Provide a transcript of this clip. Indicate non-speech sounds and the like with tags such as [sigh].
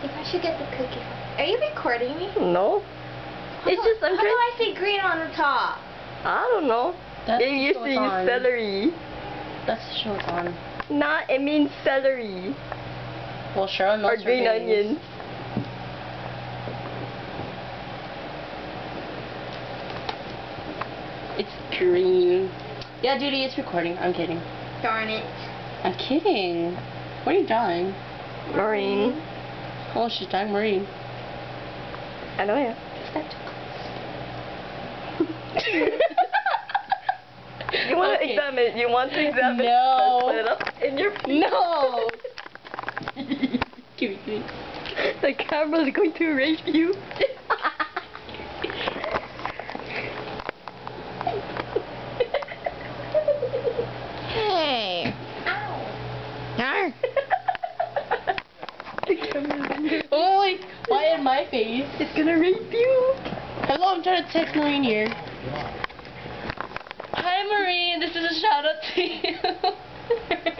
think I should get the cookie. Are you recording me? No. It's just I'm How do. I see green on the top? I don't know. That's it used to what's use on. celery. That's the show on. Not, it means celery. Well, Cheryl knows Or her green things. onions. It's green. Yeah, Judy, it's recording. I'm kidding. Darn it. I'm kidding. What are you drawing? Marine. Oh, she's drawing marine. I know ya. You want to Okay. examine? You want to examine? No. Put it up in your No. [laughs] give me, give me. The camera's going to rape you. [laughs] Hey. Ow. the camera's in your [laughs] Oh, like, why in my face? It's gonna rape you. Hello, I'm trying to text Marine here. Hi, Marine. This is a shout out to you. [laughs]